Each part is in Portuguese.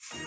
She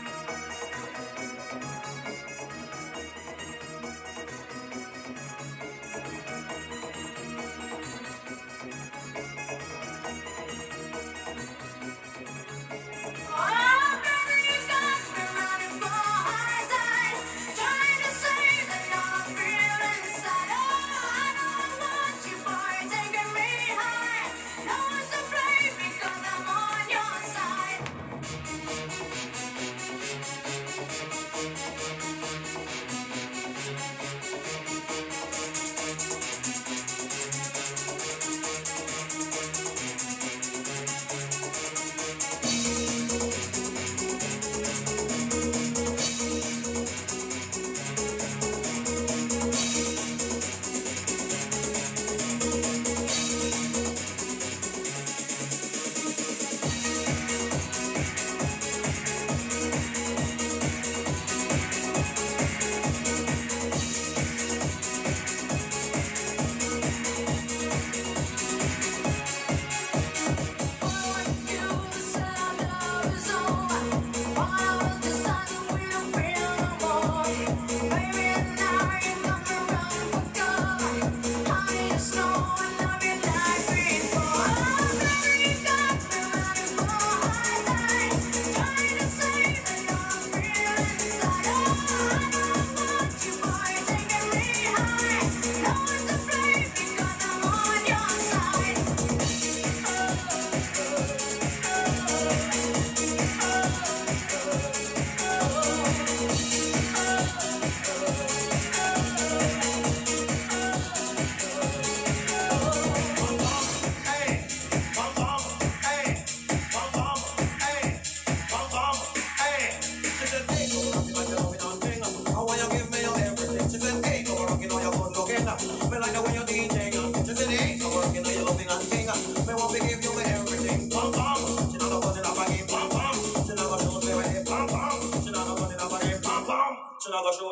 দশম